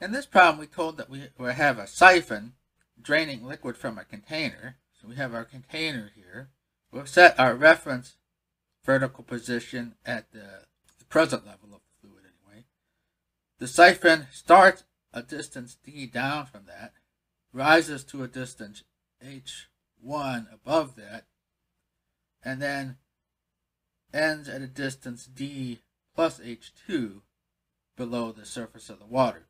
In this problem, we told that we, we have a siphon draining liquid from a container. So we have our container here. We'll set our reference vertical position at the, the present level of the fluid anyway. The siphon starts a distance d down from that, rises to a distance h1 above that, and then ends at a distance d plus h2 below the surface of the water.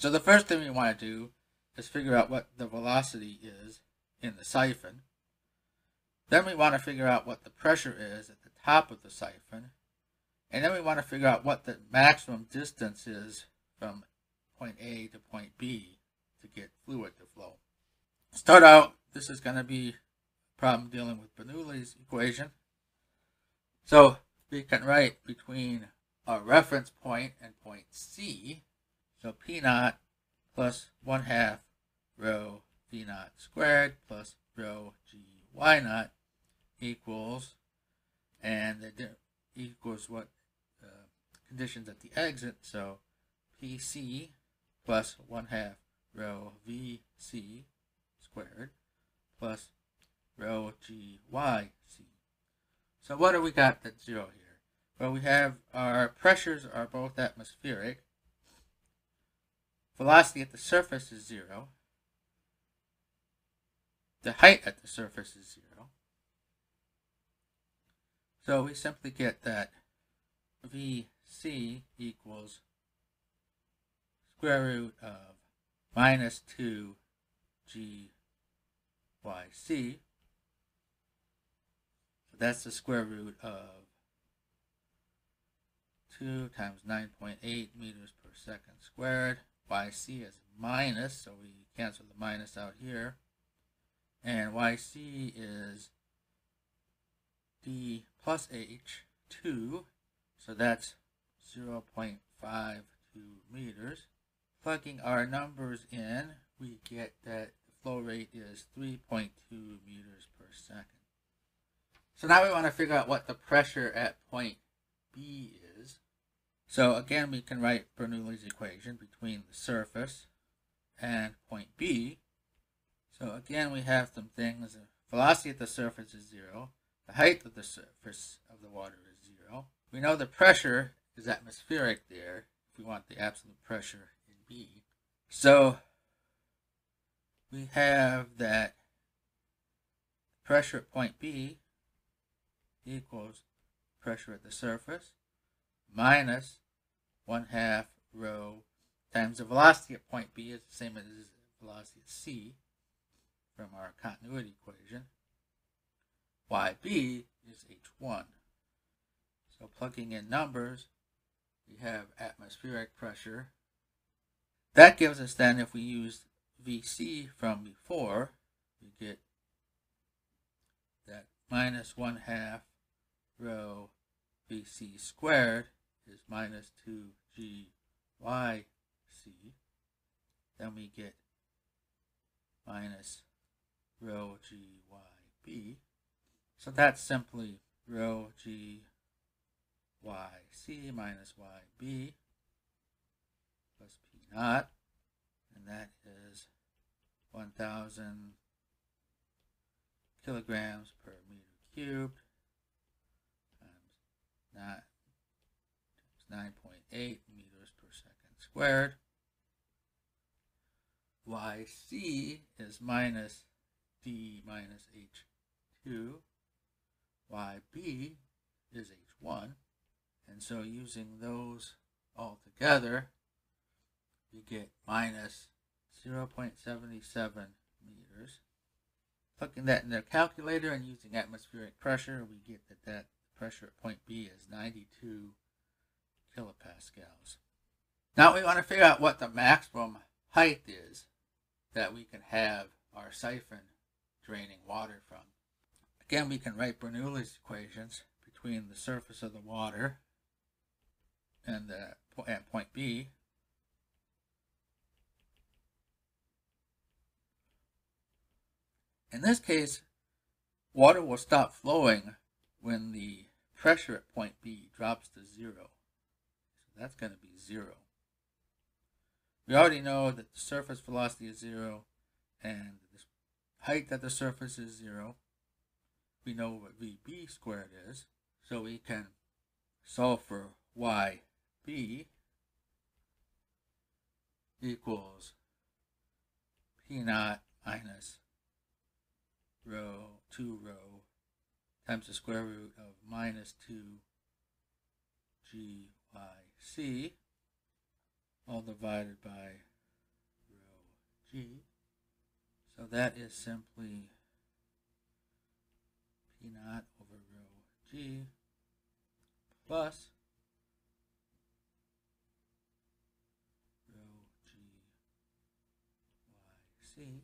So the first thing we want to do is figure out what the velocity is in the siphon. Then we want to figure out what the pressure is at the top of the siphon. And then we want to figure out what the maximum distance is from point A to point B to get fluid to flow. Start out, this is going to be a problem dealing with Bernoulli's equation. So we can write between our reference point and point C, so P naught plus 1 half rho V naught squared plus rho G Y naught equals, and the equals what uh, conditions at the exit, so PC plus 1 half rho VC squared plus rho GYC. So what do we got at zero here? Well, we have our pressures are both atmospheric. Velocity at the surface is zero. The height at the surface is zero. So we simply get that VC equals square root of minus 2 GYC. So that's the square root of 2 times 9.8 meters per second squared. YC is minus, so we cancel the minus out here. And YC is D plus H, 2, so that's 0 0.52 meters. Plugging our numbers in, we get that the flow rate is 3.2 meters per second. So now we want to figure out what the pressure at point B is. So again, we can write Bernoulli's equation between the surface and point B. So again, we have some things. The velocity at the surface is zero. The height of the surface of the water is zero. We know the pressure is atmospheric there if we want the absolute pressure in B. So we have that pressure at point B equals pressure at the surface minus 1 half rho times the velocity at point B is the same as the velocity at C from our continuity equation. YB is H1. So plugging in numbers, we have atmospheric pressure. That gives us then, if we use VC from before, we get that minus 1 half rho VC squared is minus 2GYC. Then we get minus rho GYB. So that's simply rho G y c minus yb plus p naught, and that is 1,000 kilograms per meter cubed times 9.8 meters per second squared. yc is minus d minus h2 yb is h1. And so using those all together, we get minus 0.77 meters. Plugging that in the calculator and using atmospheric pressure, we get that that pressure at point B is 92 kilopascals. Now we want to figure out what the maximum height is that we can have our siphon draining water from. Again, we can write Bernoulli's equations between the surface of the water and, uh, and point B. In this case, water will stop flowing when the pressure at point B drops to zero. That's going to be zero. We already know that the surface velocity is zero and the height at the surface is zero. We know what VB squared is, so we can solve for YB equals P naught minus rho 2 rho times the square root of minus 2 gyc all divided by rho g. So that is simply P naught over rho g plus rho g y c.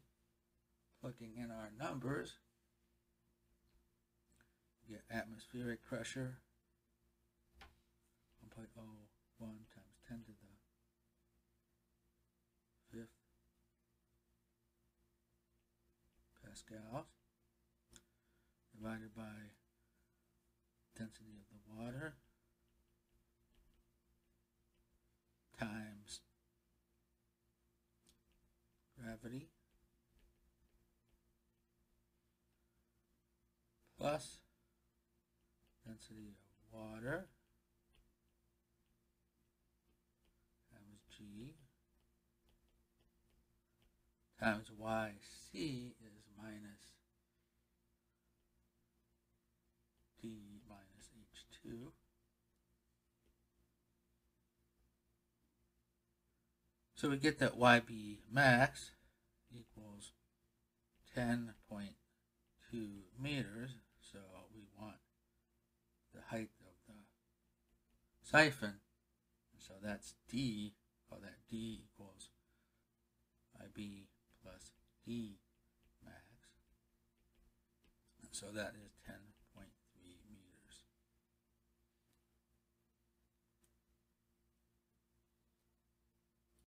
Plugging in our numbers, get atmospheric pressure 1.01 times 10 to the fifth. Pascals divided by density of the water times gravity plus density of water times G times YC is minus D minus H2 So we get that YB max equals 10.2 meters. So we want the height of the siphon. So that's D, call that D equals IB D max. So that is 10